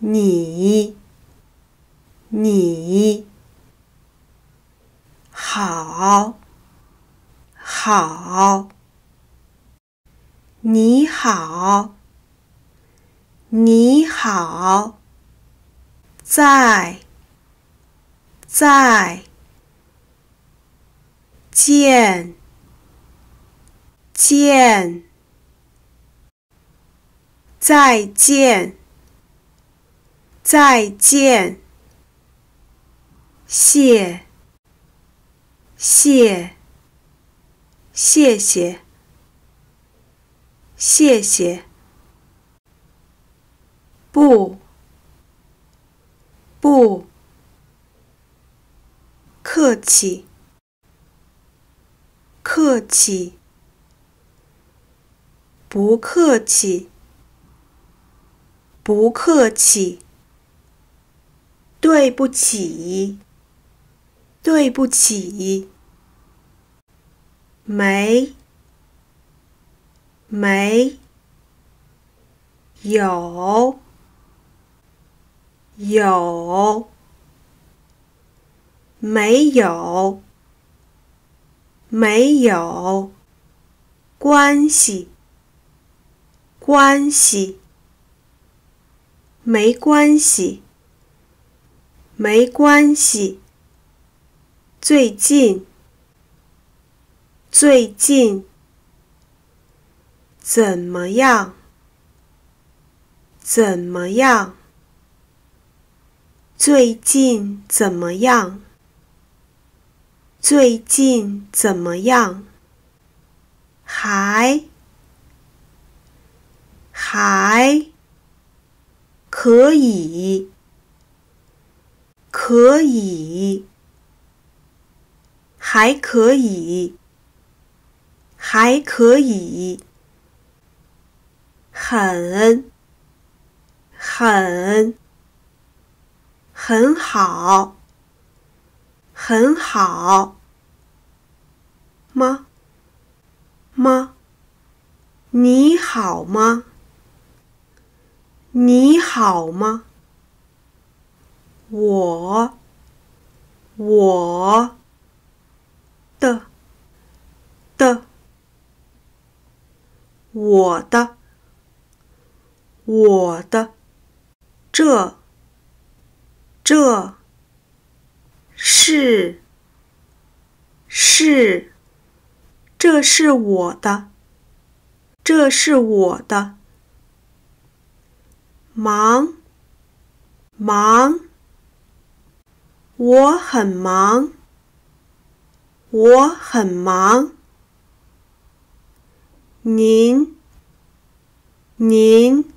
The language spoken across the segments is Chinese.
你，你，好，好，你好，你好，在，在，见，见，再见。再见，谢，谢，谢谢，谢谢，不，不，客气，客气，不客气，不客气。对不起，对不起，没，没，有，有，没有，没有，关系，关系，没关系。没关系。最近，最近，怎么样？怎么样？最近怎么样？最近怎么样？还，还可以。可以，还可以，还可以，很，很，很好，很好，吗？吗？你好吗？你好吗？我，我的的，我的，我的，这，这是，是，这是我的，这是我的，忙，忙。我很忙，我很忙。您，您，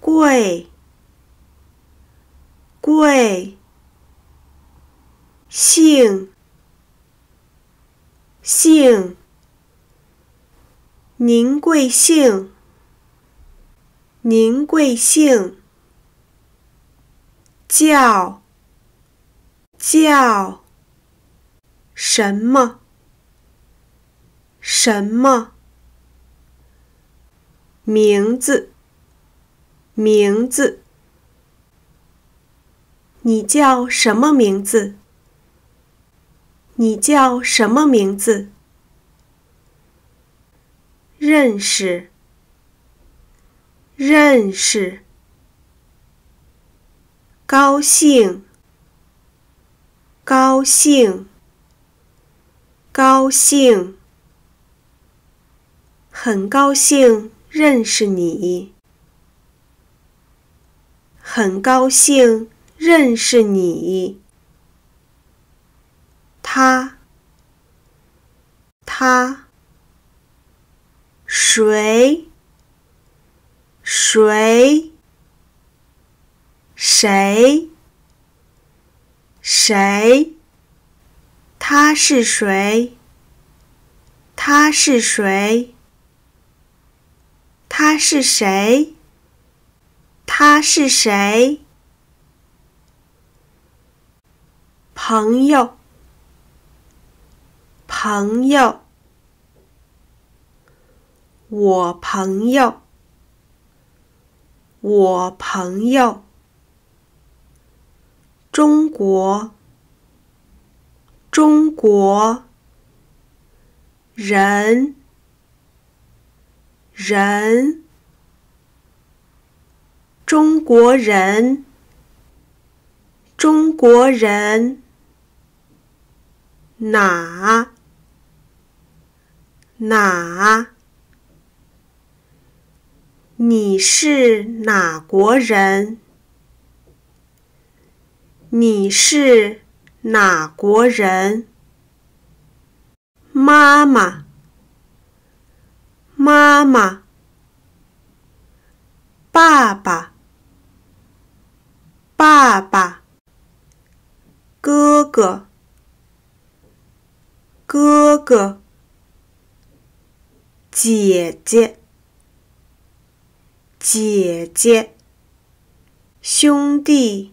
贵，贵，姓，姓，您贵姓？您贵姓？叫。叫什么？什么名字？名字？你叫什么名字？你叫什么名字？认识？认识？高兴？高兴，高兴，很高兴认识你，很高兴认识你。他，他，谁，谁，谁？谁？他是谁？他是谁？他是谁？他是谁？朋友，朋友，我朋友，我朋友。中国，中国。人，人。中国人，中国人。哪，哪？你是哪国人？你是哪国人？妈妈，妈妈。爸爸，爸爸。哥哥，哥哥。姐姐。姐姐，兄弟，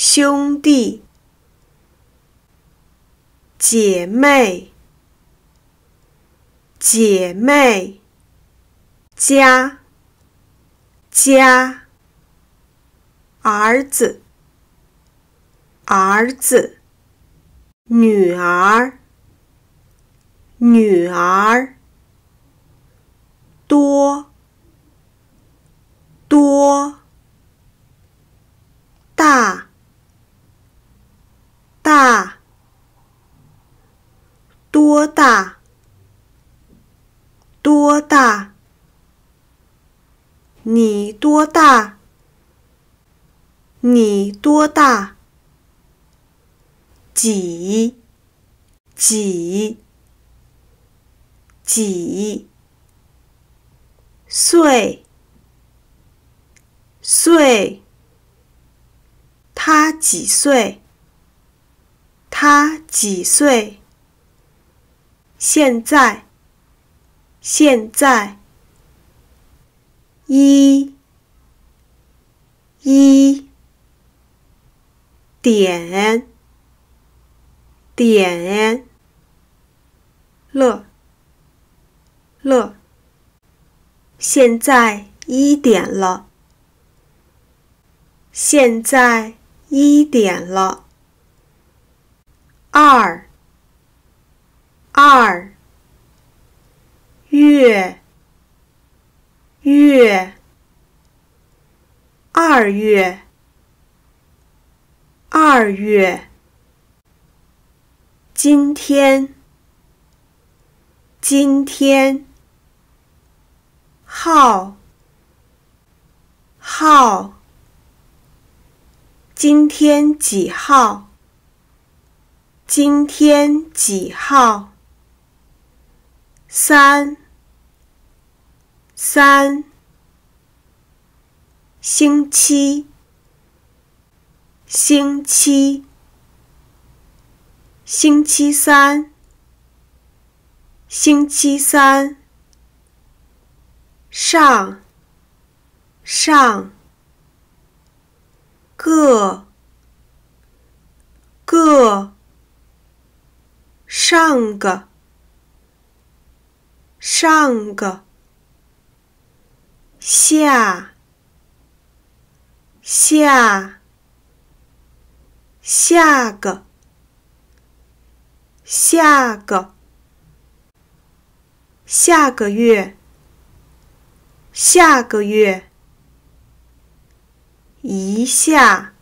兄弟，姐妹，姐妹，家，家，儿子，儿子，女儿，女儿，多。多。大。大多大？多大？你多大？你多大？几？几？几？岁？岁，他几？岁？他几岁？现在，现在，一，一，点，点，乐，乐，现在一点了。现在一点了。二，二，月，月，二月，二月。今天，今天。号，号。今天几号？今天几号？三，三。星期，星期，星期三，星期三。上，上。个，个，上个，上个，下，下，下个，下个，下个月，下个月。一下，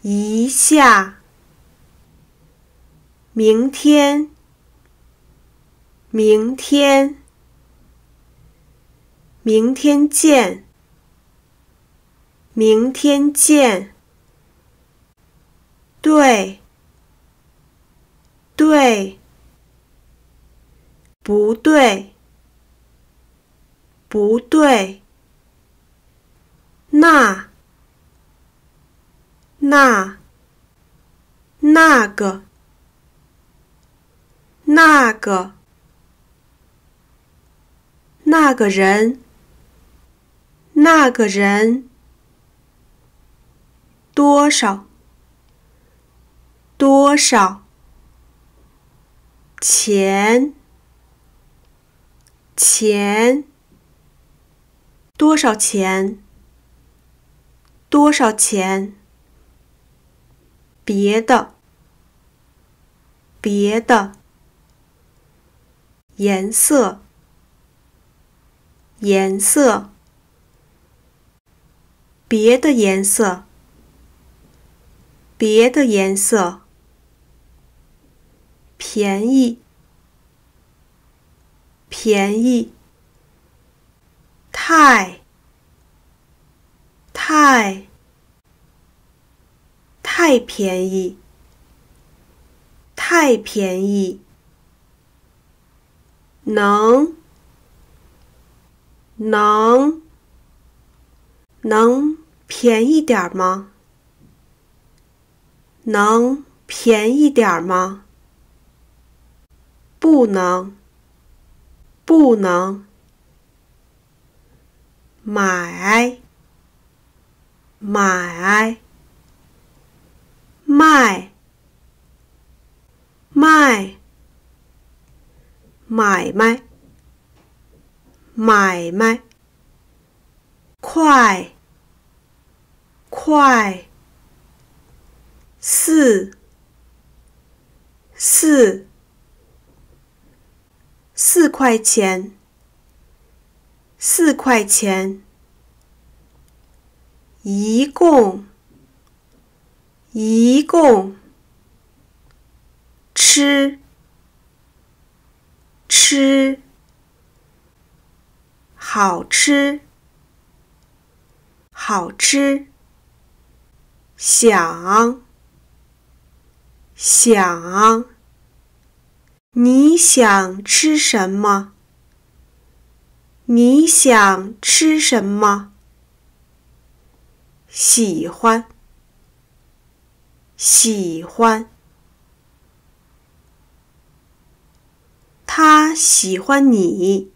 一下。明天，明天，明天见，明天见。对，对，不对，不对。那，那，那个，那个，那个人，那个人，多少，多少，钱，钱。多少钱？多少钱？别的，别的。颜色，颜色。别的颜色，别的颜色。便宜，便宜。太，太，太便宜，太便宜。能，能，能便宜点吗？能便宜点吗？不能，不能。买，买，卖，卖，买卖，买卖，快，快，四，四，四块钱。四块钱，一共，一共，吃，吃，好吃，好吃，想，想，你想吃什么？你想吃什么？喜欢，喜欢。他喜欢你，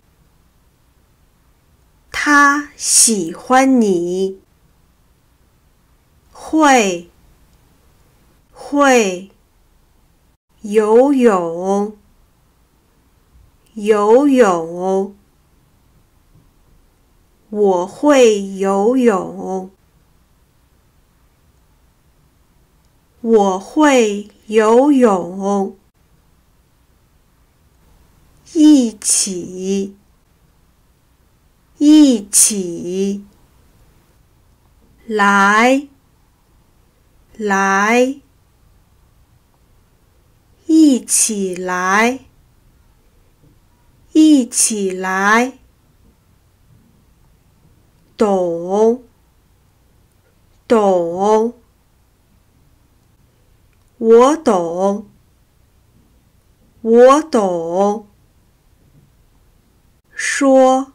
他喜欢你。会，会。游泳，游泳。我会游泳，我会游泳。一起，一起，来，来，一起来，一起来。懂，懂，我懂，我懂。说，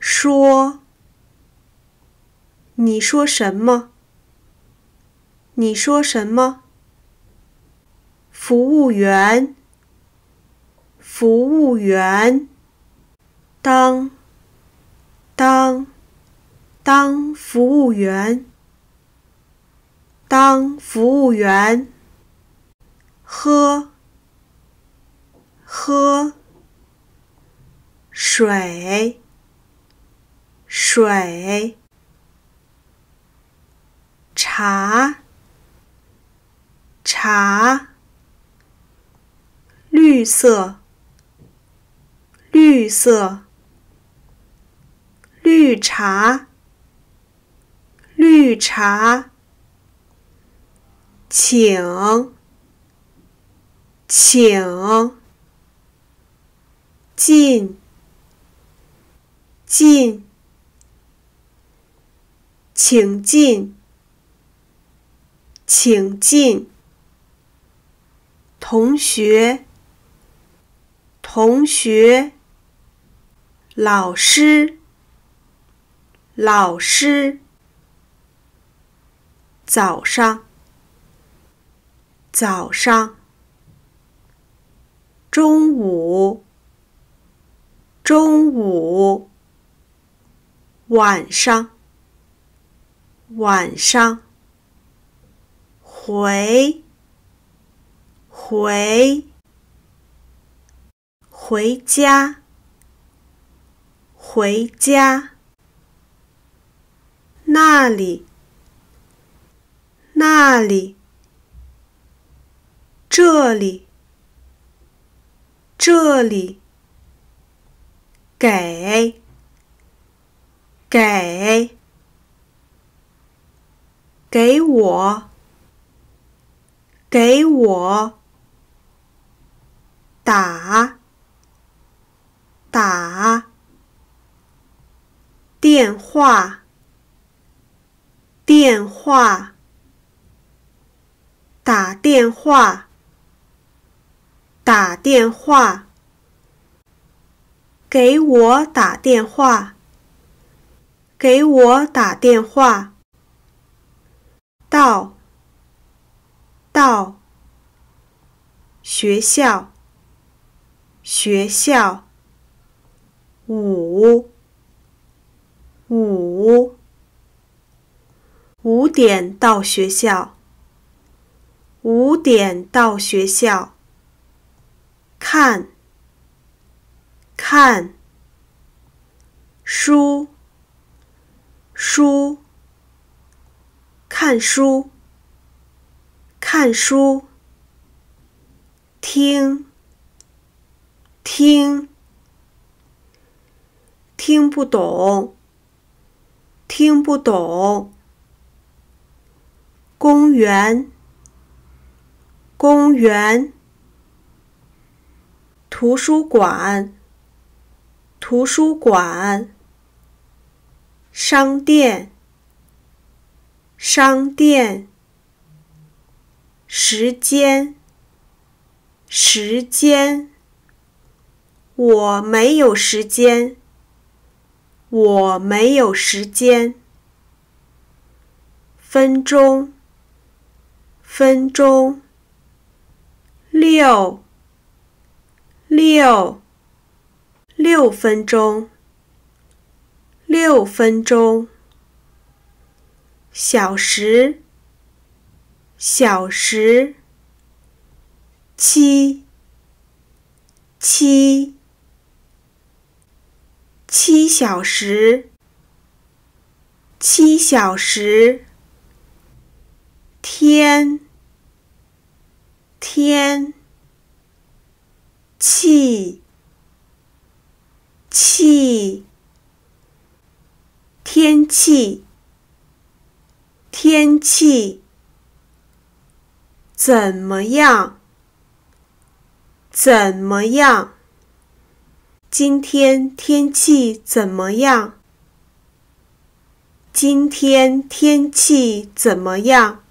说，你说什么？你说什么？服务员，服务员，当。当，当服务员，当服务员。喝，喝水，水。茶，茶。绿色，绿色。绿茶，绿茶，请，请，进，进，请进，请进，同学，同学，老师。老师，早上，早上，中午，中午，晚上，晚上，回，回，回家。回家。那里，那里，这里，这里，给，给，给我，给我，打，打，电话。电话，打电话，打电话，给我打电话，给我打电话，到，到，学校，学校，五，五。五点到学校。五点到学校。看，看，书，书，看书，看书。听，听，听不懂，听不懂。公园，公园，图书馆，图书馆，商店，商店，时间，时间，我没有时间，我没有时间，分钟。分钟，六，六，六分钟，六分钟，小时，小时，七，七，七小时，七小时。天，天，气，气，天气，天气，怎么样？怎么样？今天天气怎么样？今天天气怎么样？